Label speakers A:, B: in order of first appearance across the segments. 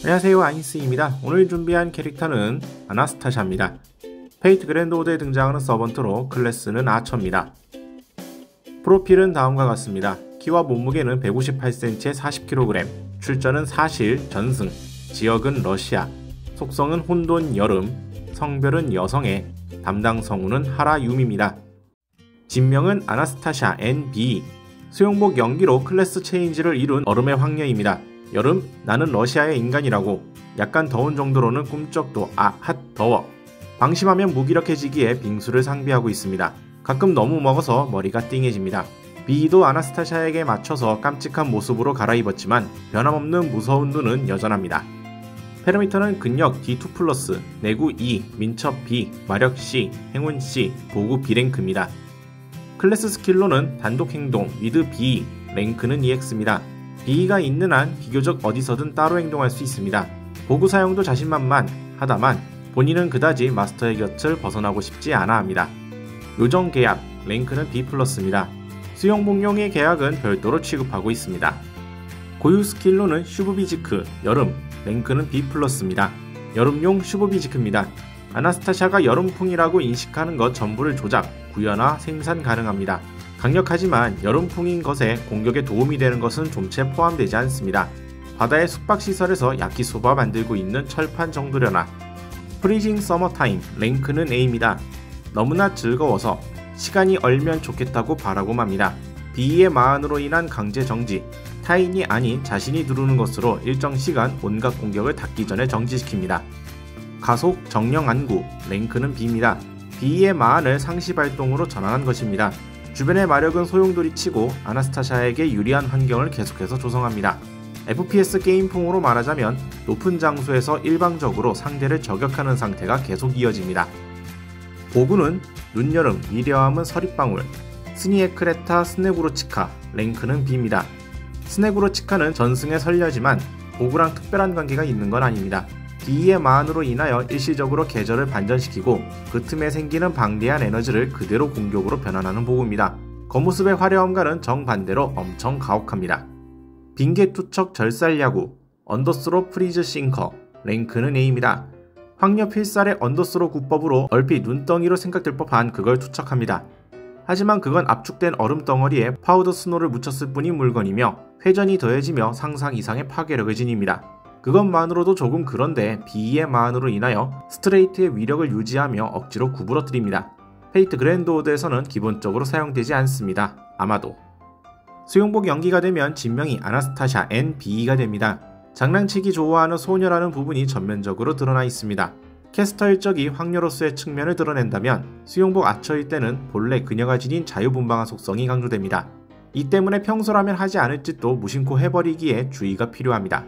A: 안녕하세요 아인스입니다. 오늘 준비한 캐릭터는 아나스타샤입니다. 페이트 그랜드 오더에 등장하는 서번트로 클래스는 아처입니다. 프로필은 다음과 같습니다. 키와 몸무게는 158cm에 40kg, 출전은 사실, 전승, 지역은 러시아, 속성은 혼돈 여름, 성별은 여성에, 담당 성우는 하라 유미입니다. 진명은 아나스타샤 앤 비이, 수영복 영기로 클래스 체인지를 이룬 얼음의 황녀입니다. 여름 나는 러시아의 인간이라고 약간 더운 정도로는 꿈쩍도 아 핫 더워 방심하면 무기력해지기에 빙수를 상비하고 있습니다. 가끔 너무 먹어서 머리가 띵해집니다. 비도 아나스타샤에게 맞춰서 깜찍한 모습으로 갈아입었지만 변함없는 무서운 눈은 여전합니다. 패러미터는 근력 D2 플러스, 내구 E, 민첩 B, 마력 C, 행운 C, 보구 B랭크입니다. 클래스 스킬로는 단독 행동, 미드 B, 랭크는 EX입니다. B가 있는 한 비교적 어디서든 따로 행동할 수 있습니다. 보구 사용도 자신만만 하다만 본인은 그다지 마스터의 곁을 벗어나고 싶지 않아 합니다. 요정 계약, 랭크는 B 플러스입니다. 수영복용의 계약은 별도로 취급하고 있습니다. 고유 스킬로는 슈브비지크, 여름, 랭크는 B 플러스입니다. 여름용 슈브비지크입니다. 아나스타샤가 여름풍이라고 인식하는 것 전부를 조작, 구현화, 생산 가능합니다. 강력하지만 여름풍인 것에 공격에 도움이 되는 것은 좀체 포함되지 않습니다. 바다의 숙박시설에서 야키소바 만들고 있는 철판 정도려나 Freezing Summertime 랭크는 A입니다. 너무나 즐거워서 시간이 얼면 좋겠다고 바라고 맙니다. 비의 마안으로 인한 강제 정지, 타인이 아닌 자신이 누르는 것으로 일정 시간 온갖 공격을 닿기 전에 정지시킵니다. 가속 정령 안구, 랭크는 B입니다. B의 마흔을 상시 발동으로 전환한 것입니다. 주변의 마력은 소용돌이치고 아나스타샤에게 유리한 환경을 계속해서 조성합니다. FPS 게임풍으로 말하자면 높은 장소에서 일방적으로 상대를 저격하는 상태가 계속 이어집니다. 보구는 눈여름, 미려함은 서리방울, 스니에크레타 스네구로치카, 랭크는 B입니다. 스네구로치카는 전승에 설려지만 보구랑 특별한 관계가 있는 건 아닙니다. 비이의 마안으로 인하여 일시적으로 계절을 반전시키고 그 틈에 생기는 방대한 에너지를 그대로 공격으로 변환하는 보구입니다. 겉모습의 화려함과는 정반대로 엄청 가혹합니다. 빙계 투척 절살마구, 언더스로 freeze 싱커, 랭크는 A입니다. 황녀 필살의 언더스로 투법으로 얼핏 눈덩이로 생각될 법한 그걸 투척합니다. 하지만 그건 압축된 얼음 덩어리에 powder snow를 묻혔을 뿐인 물건이며 회전이 더해지며 상상 이상의 파괴력을 지닙니다. 그것만으로도 조금 그런데 비이의 마안으로 인하여 스트레이트의 위력을 유지하며 억지로 구부러뜨립니다. Fate Grand Order에서는 기본적으로 사용되지 않습니다. 아마도. 수영복 영기가 되면 진명이 아나스타샤 and 비이가 됩니다. 장난치기 좋아하는 소녀라는 부분이 전면적으로 드러나 있습니다. 캐스터일 적이 황녀로서의 측면을 드러낸다면 수영복 아처일 때는 본래 그녀가 지닌 자유분방한 속성이 강조됩니다. 이 때문에 평소라면 하지 않을 짓도 무심코 해버리기에 주의가 필요합니다.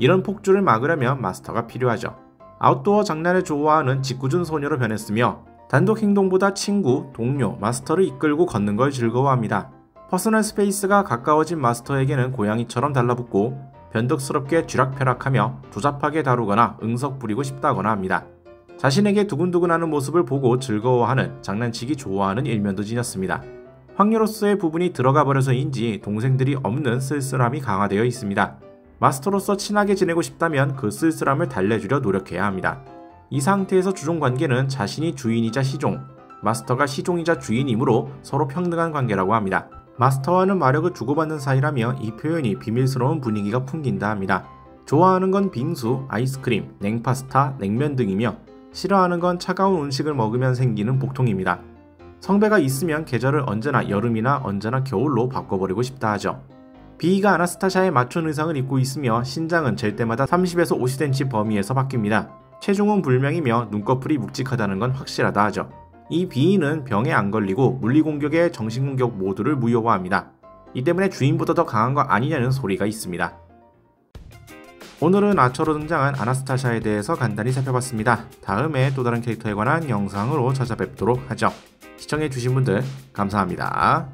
A: 이런 폭주를 막으려면 마스터가 필요하죠. 아웃도어 장난을 좋아하는 짓궂은 소녀로 변했으며 단독 행동보다 친구, 동료, 마스터를 이끌고 걷는 걸 즐거워합니다. personal space가 가까워진 마스터에게는 고양이처럼 달라붙고 변덕스럽게 쥐락펴락하며 조잡하게 다루거나 응석 부리고 싶다거나 합니다. 자신에게 두근두근하는 모습을 보고 즐거워하는 장난치기 좋아하는 일면도 지녔습니다. 황녀로서의 부분이 들어가 버려서인지 동생들이 없는 쓸쓸함이 강화되어 있습니다. 마스터로서 친하게 지내고 싶다면 그 쓸쓸함을 달래주려 노력해야 합니다. 이 상태에서 주종 관계는 자신이 주인이자 시종, 마스터가 시종이자 주인이므로 서로 평등한 관계라고 합니다. 마스터와는 마력을 주고받는 사이라며 이 표현이 비밀스러운 분위기가 풍긴다 합니다. 좋아하는 건 빙수, 아이스크림, 냉파스타, 냉면 등이며 싫어하는 건 차가운 음식을 먹으면 생기는 복통입니다. 성배가 있으면 계절을 언제나 여름이나 언제나 겨울로 바꿔버리고 싶다 하죠. 비가 아나스타샤에 맞춘 의상을 입고 있으며 신장은 잴 때마다 30에서 50cm 범위에서 바뀝니다. 체중은 불명이며 눈꺼풀이 묵직하다는 건 확실하다 하죠. 이 비인은 병에 안 걸리고 물리공격에 정신공격 모두를 무효화합니다. 이 때문에 주인보다 더 강한 거 아니냐는 소리가 있습니다. 오늘은 아처로 등장한 아나스타샤에 대해서 간단히 살펴봤습니다. 다음에 또 다른 캐릭터에 관한 영상으로 찾아뵙도록 하죠. 시청해주신 분들 감사합니다.